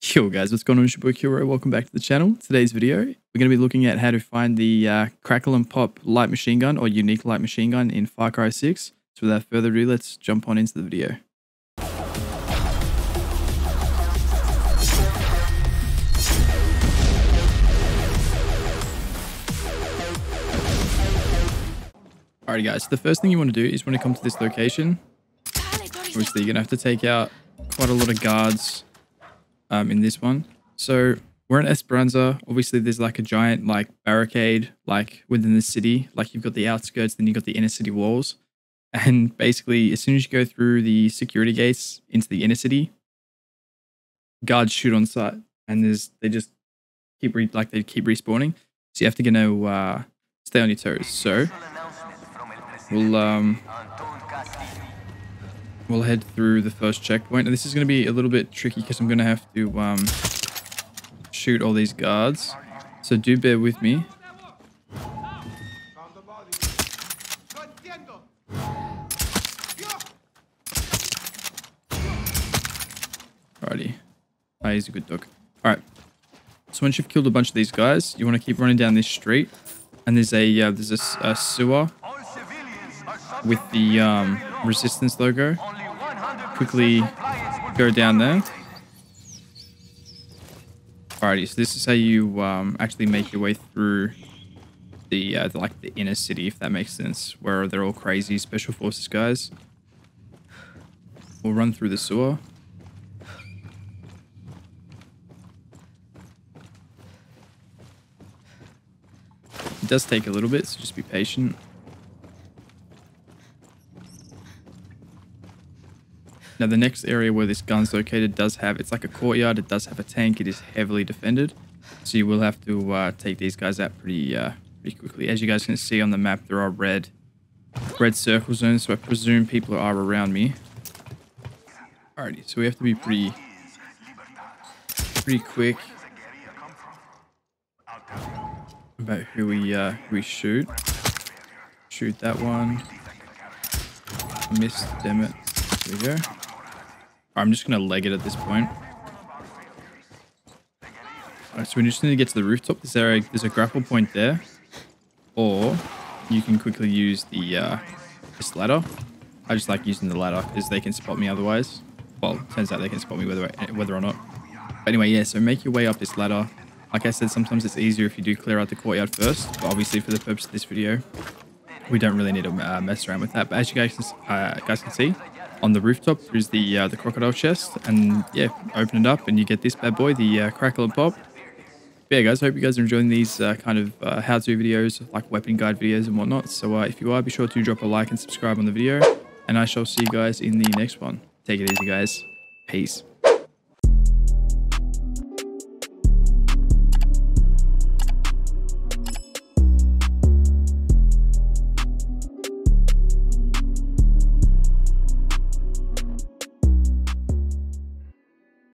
Yo guys, what's going on? It's your boy. Welcome back to the channel. Today's video, we're going to be looking at how to find the uh, Crackle and Pop light machine gun or unique light machine gun in Far Cry 6. So without further ado, let's jump on into the video. Alrighty guys, so the first thing you want to do is when you come to this location, obviously you're going to have to take out quite a lot of guards um, in this one. So we're in Esperanza. Obviously, there's like a giant like barricade like within the city. Like you've got the outskirts, then you've got the inner city walls. And basically, as soon as you go through the security gates into the inner city, guards shoot on sight, and there's they just keep re- like they keep respawning. So you have to you know uh, stay on your toes. So we'll um we'll head through the first checkpoint. And this is going to be a little bit tricky because I'm going to have to um, shoot all these guards. So do bear with me. Alrighty. Ah, he's a good dog. Alright. So once you've killed a bunch of these guys, you want to keep running down this street. And there's a uh, there's a, a sewer with the um, resistance logo quickly go down there. Alrighty, so this is how you um, actually make your way through the, uh, the, like the inner city, if that makes sense, where they're all crazy special forces guys. We'll run through the sewer. It does take a little bit, so just be patient. Now the next area where this gun's located does have, it's like a courtyard, it does have a tank, it is heavily defended. So you will have to uh, take these guys out pretty uh, pretty quickly. As you guys can see on the map, there are red, red circle zones, so I presume people are around me. Alrighty, so we have to be pretty, pretty quick about who we, uh, who we shoot. Shoot that one. Missed, damn it. There we go. I'm just going to leg it at this point. Alright, so we just need to get to the rooftop. There's a, there's a grapple point there. Or you can quickly use the uh, this ladder. I just like using the ladder because they can spot me otherwise. Well, turns out they can spot me whether, whether or not. But anyway, yeah, so make your way up this ladder. Like I said, sometimes it's easier if you do clear out the courtyard first. But obviously, for the purpose of this video, we don't really need to uh, mess around with that. But as you guys, uh, guys can see, on the rooftop is the uh, the crocodile chest and yeah open it up and you get this bad boy the uh, crackle and pop. But yeah guys hope you guys are enjoying these uh, kind of uh, how-to videos like weapon guide videos and whatnot. So uh, if you are be sure to drop a like and subscribe on the video and i shall see you guys in the next one. Take it easy guys. Peace